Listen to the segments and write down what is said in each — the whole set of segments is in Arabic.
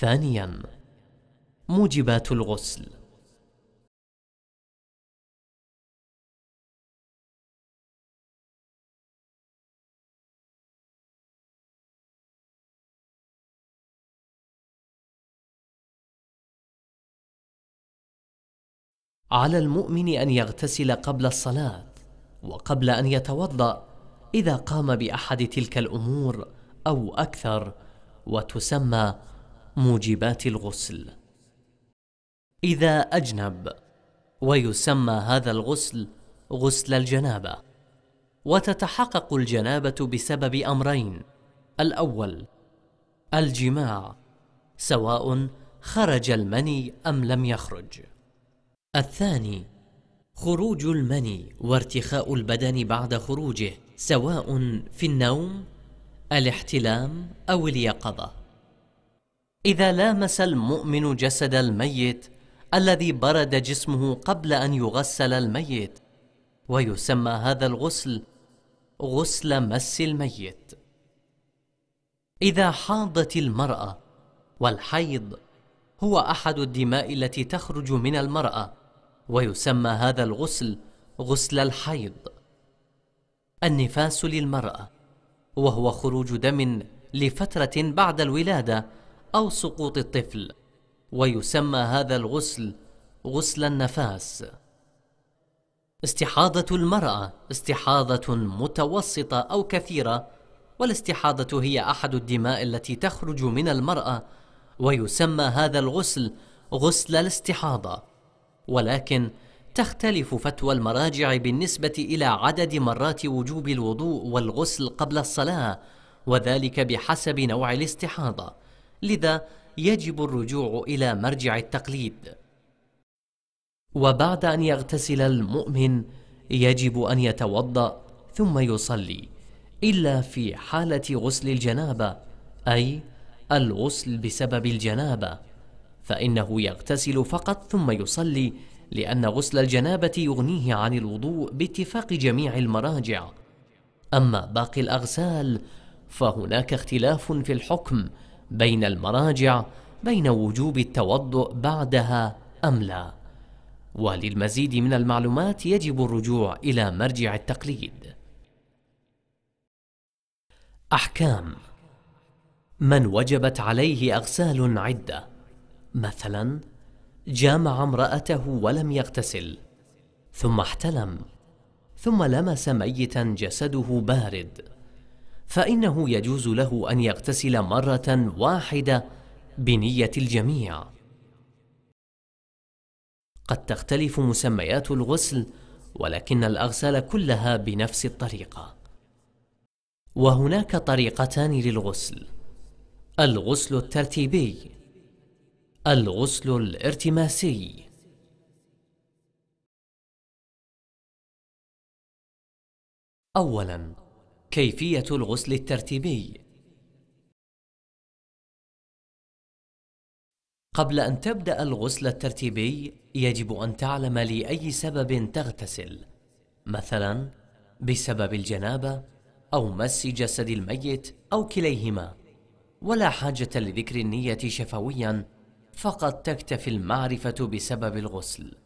ثانيا موجبات الغسل. على المؤمن أن يغتسل قبل الصلاة وقبل أن يتوضأ إذا قام بأحد تلك الأمور أو أكثر وتسمى موجبات الغسل. إذا أجنب ويسمى هذا الغسل غسل الجنابة. وتتحقق الجنابة بسبب أمرين الأول الجماع سواء خرج المني أم لم يخرج. الثاني خروج المني وارتخاء البدن بعد خروجه سواء في النوم الاحتلام أو اليقظة. إذا لامس المؤمن جسد الميت الذي برد جسمه قبل أن يغسل الميت ويسمى هذا الغسل غسل مس الميت. إذا حاضت المرأة والحيض هو أحد الدماء التي تخرج من المرأة ويسمى هذا الغسل غسل الحيض. النفاس للمرأة وهو خروج دم لفترة بعد الولادة أو سقوط الطفل ويسمى هذا الغسل غسل النفاس. استحاضة المرأة استحاضة متوسطة أو كثيرة والاستحاضة هي أحد الدماء التي تخرج من المرأة ويسمى هذا الغسل غسل الاستحاضة. ولكن تختلف فتوى المراجع بالنسبة إلى عدد مرات وجوب الوضوء والغسل قبل الصلاة وذلك بحسب نوع الاستحاضة. لذا يجب الرجوع إلى مرجع التقليد. وبعد أن يغتسل المؤمن يجب أن يتوضأ ثم يصلي إلا في حالة غسل الجنابة أي الغسل بسبب الجنابة فإنه يغتسل فقط ثم يصلي لأن غسل الجنابة يغنيه عن الوضوء باتفاق جميع المراجع. أما باقي الأغسال فهناك اختلاف في الحكم بين المراجع بين وجوب التوضؤ بعدها أم لا. وللمزيد من المعلومات يجب الرجوع إلى مرجع التقليد. أحكام من وجبت عليه أغسال عدة. مثلا جامع امرأته ولم يغتسل. ثم احتلم. ثم لمس ميتا جسده بارد. فإنه يجوز له أن يغتسل مرة واحدة بنية الجميع. قد تختلف مسميات الغسل ولكن الأغسال كلها بنفس الطريقة. وهناك طريقتان للغسل. الغسل الترتيبي الغسل الارتماسي. اولا كيفية الغسل الترتيبي؟ قبل أن تبدأ الغسل الترتيبي يجب أن تعلم لأي سبب تغتسل مثلا بسبب الجنابة أو مس جسد الميت أو كليهما ولا حاجة لذكر النية شفويا فقد تكتفي المعرفة بسبب الغسل.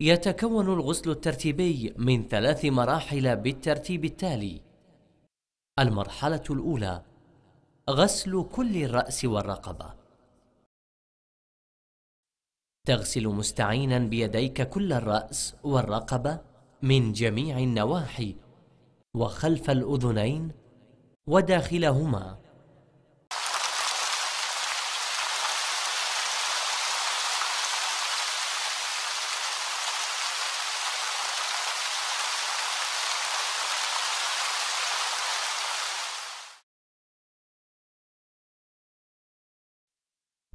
يتكون الغسل الترتيبي من ثلاث مراحل بالترتيب التالي. المرحلة الأولى غسل كل الرأس والرقبة. تغسل مستعينا بيديك كل الرأس والرقبة من جميع النواحي وخلف الأذنين وداخلهما.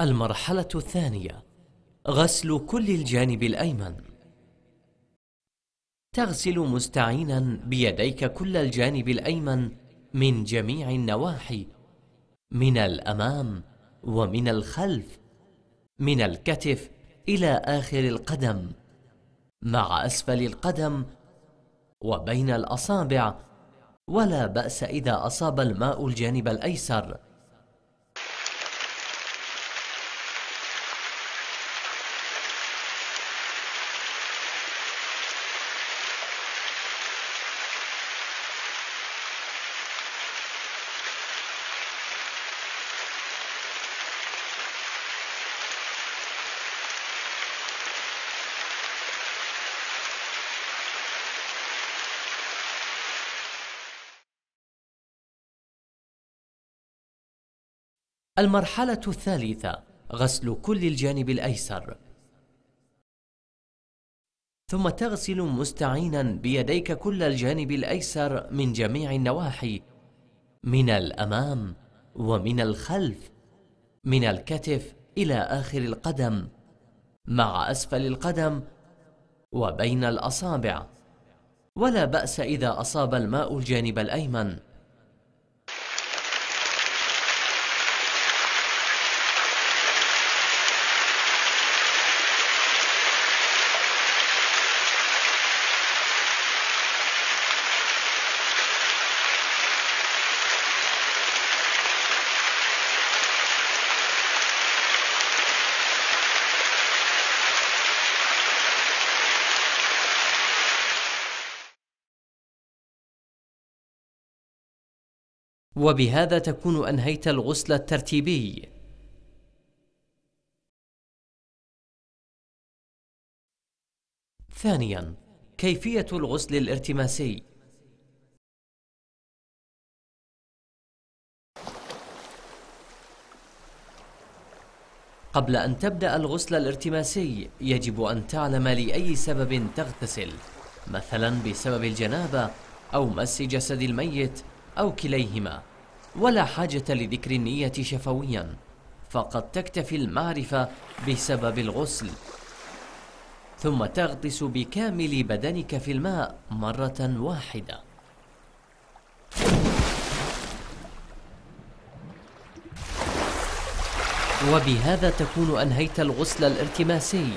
المرحلة الثانية. غسل كل الجانب الأيمن. تغسل مستعينا بيديك كل الجانب الأيمن من جميع النواحي من الأمام ومن الخلف من الكتف إلى آخر القدم مع أسفل القدم وبين الأصابع. ولا بأس إذا أصاب الماء الجانب الأيسر. المرحلة الثالثة غسل كل الجانب الأيسر. ثم تغسل مستعينا بيديك كل الجانب الأيسر من جميع النواحي من الأمام ومن الخلف من الكتف إلى آخر القدم مع أسفل القدم وبين الأصابع. ولا بأس إذا أصاب الماء الجانب الأيمن. وبهذا تكون أنهيت الغسل الترتيبي. ثانيا كيفية الغسل الارتماسي؟ قبل أن تبدأ الغسل الارتماسي يجب أن تعلم لأي سبب تغتسل مثلا بسبب الجنابة أو مس جسد الميت أو كليهما ولا حاجة لذكر النية شفويا فقد تكتفي المعرفة بسبب الغسل. ثم تغطس بكامل بدنك في الماء مرة واحدة. وبهذا تكون أنهيت الغسل الارتماسي